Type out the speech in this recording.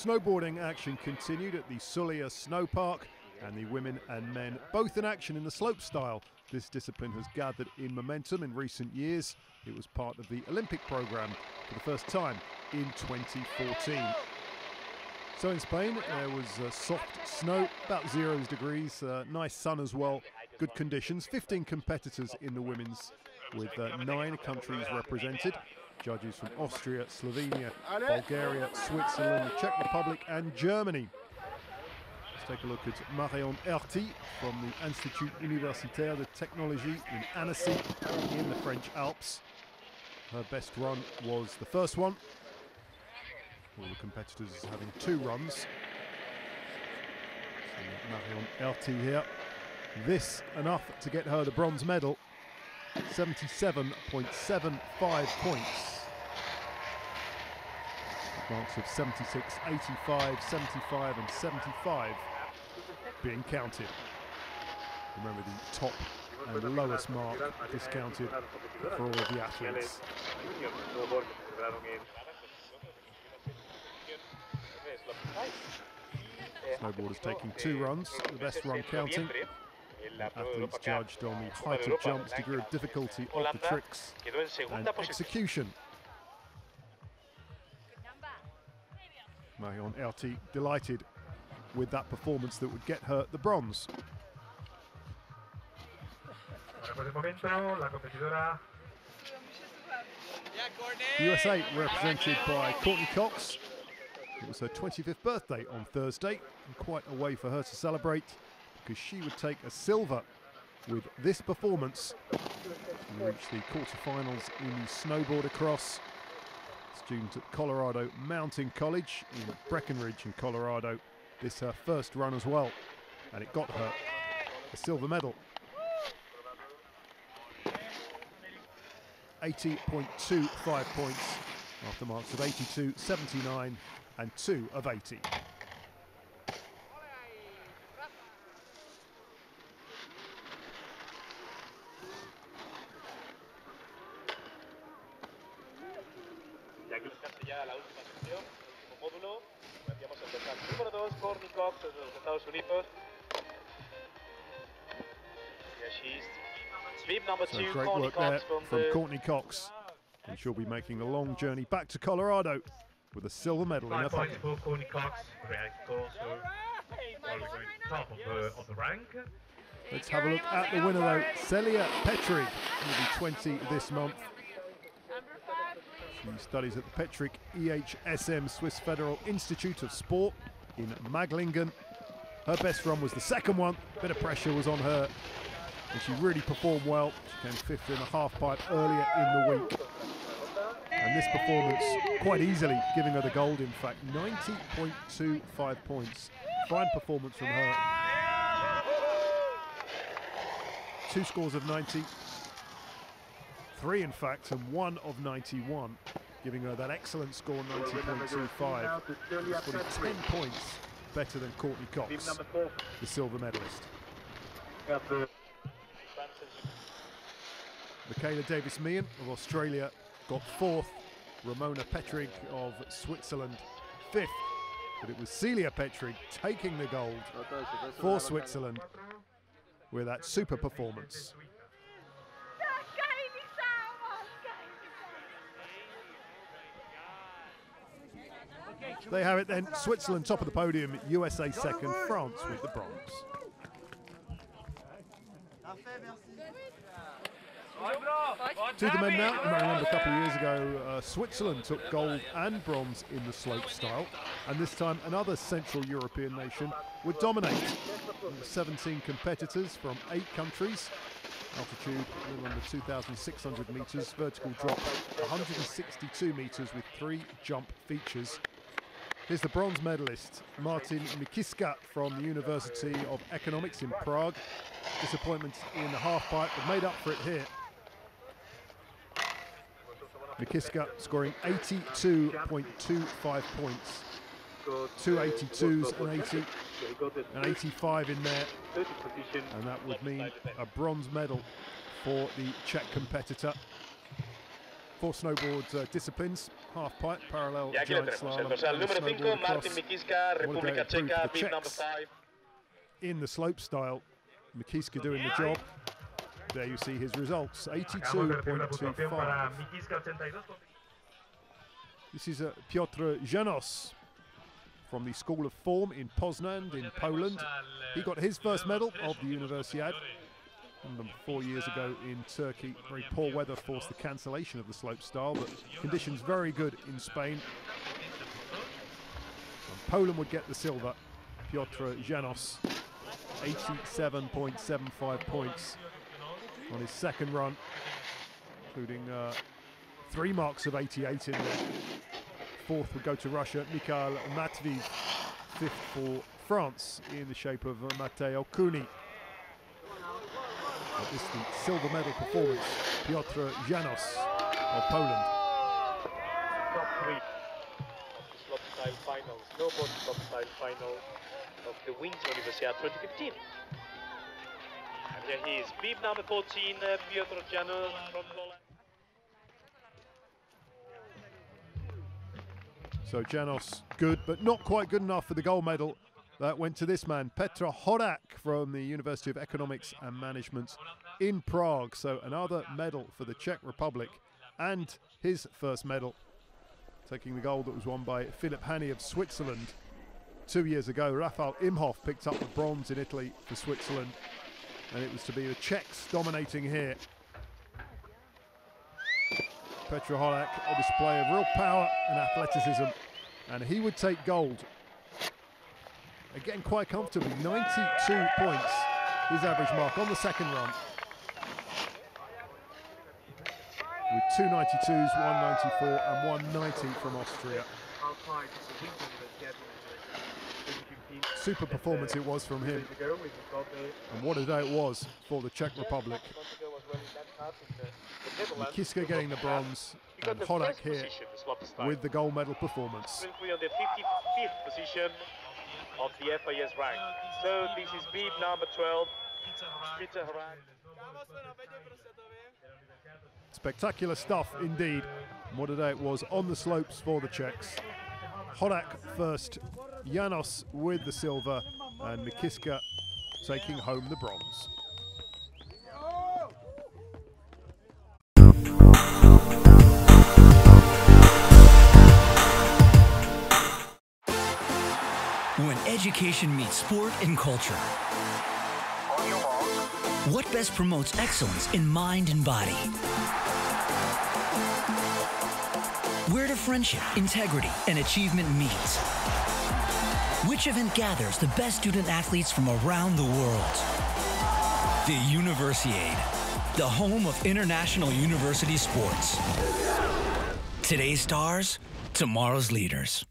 Snowboarding action continued at the Sulayr Snow Park, and the women and men both in action in the slope style. This discipline has gathered in momentum in recent years. It was part of the Olympic programme for the first time in 2014. So in Spain, there was uh, soft snow, about zero degrees, uh, nice sun as well, good conditions. 15 competitors in the women's, with uh, nine countries represented. Judges from Austria, Slovenia, Bulgaria, Switzerland, the Czech Republic, and Germany. Let's take a look at Marion Haerty from the Institut Universitaire de Technologie in Annecy in the French Alps. Her best run was the first one. All the competitors having two runs. So Marion Haerty here. This enough to get her the bronze medal. 77.75 points. Marks of 76, 85, 75 and 75 being counted. Remember the top and lowest mark discounted for all of the athletes. Snowboarders taking two runs, the best run counting. Athletes judged on the height of jumps, degree of difficulty of the tricks, and execution. Marion Haerty delighted with that performance that would get her the bronze. USA represented by Courtney Cox. It was her 25th birthday on Thursday, and quite a way for her to celebrate because she would take a silver with this performance to reach the quarterfinals in the snowboard across. Student at Colorado Mountain College in Breckenridge in Colorado. This her first run as well, and it got her a silver medal. 80.25 points after marks of 82, 79 and 2 of 80. Y aquí casi ya la última sección, un módulo. Vamos a empezar. Número 2, Courtney Cox, de los Estados Unidos. Yeah, she's Beep number So two, great Courtney work there Cox from, from the Courtney Cox. And she'll be making the long journey back to Colorado with a silver medal in her Five points pocket. for Courtney Cox. Great score. So while top of the of the rank. Let's have a look at the winner though. Celia Petrig will be 20 this month. She studies at the Petrig EHSM Swiss Federal Institute of Sport in Magglingen. Her best run was the second one. Bit of pressure was on her, and she really performed well. She came fifth in the half pipe earlier in the week. And this performance, quite easily giving her the gold, in fact, 90.25 points. Fine performance from her. Two scores of 90, three in fact, and one of 91, giving her that excellent score, 90.25. That's 10 points better than Courtney Cox, the silver medalist. Michaela Davis Meehan of Australia got fourth. Ramona Petrig of Switzerland fifth. But it was Celia Petrig taking the gold for Switzerland with that super performance. They have it then. Switzerland top of the podium, USA second, France with the bronze. To the men now. May remember a couple of years ago, uh, Switzerland took gold and bronze in the slope style, and this time another Central European nation would dominate. 17 competitors from eight countries. Altitude a little under 2,600 metres. Vertical drop 162 metres with three jump features. Here's the bronze medalist, Martin Mikyska from the University of Economics in Prague. Disappointment in the half pipe, but made up for it here. Mikyska scoring 82.25 points. Two 82s and 80, and 85 in there. And that would mean a bronze medal for the Czech competitor. Four snowboard uh, disciplines half pipe, parallel Y aquí giant slalom, El dorsal número 5, snowboard Martin Mikyska, República Checa, for number 5. in the slope style. Mikyska doing the job. There you see his results, Acabamos de recibir la puntuación 82.25. para Mikyska 82. This is uh, Piotr Janosz from the School of Form in Poznan in Poland. He got his first medal of the Universiade. Four years ago in Turkey, very poor weather forced the cancellation of the slope style, but conditions very good in Spain. And Poland would get the silver. Piotr Janosz, 87.75 points on his second run, including uh, three marks of 88 in there. Fourth would go to Russia, Mikhail Matviv. Fifth for France in the shape of uh, Matteo Kuni. This is the silver medal performance, Piotr Janosz of Poland. top three of the slopestyle final, snowboard slopestyle final of the Wings Universiade 2015. And here he is, bib number 14, uh, Piotr Janosz from Poland. So Janosz good, but not quite good enough for the gold medal. That went to this man, Petr Horak from the University of Economics and Management in Prague. So another medal for the Czech Republic and his first medal, taking the gold that was won by Philip Hanny of Switzerland two years ago. Rafael Imhoff picked up the bronze in Italy for Switzerland, and it was to be the Czechs dominating here. Petr Horak, a display of real power and athleticism, and he would take gold. Again, quite comfortably, 92 points, his average mark on the second run. With two 92s, 194 and 190 from Austria. Outside the Wings Universiade in 2015. Super performance it was from him, and what a day it was for the Czech Republic. Kiska getting the bronze, and the here with the gold medal performance. Of the FIS rank. So this is bib number 12, Peter Haran. Spectacular stuff indeed. What a day it was on the slopes for the Czechs. Horak first, Janosz with the silver, and Mikyska taking home the bronze. Education meets sport and culture. What best promotes excellence in mind and body? Where do friendship, integrity, and achievement meet? Which event gathers the best student athletes from around the world? The Universiade, the home of international university sports. Today's stars, tomorrow's leaders.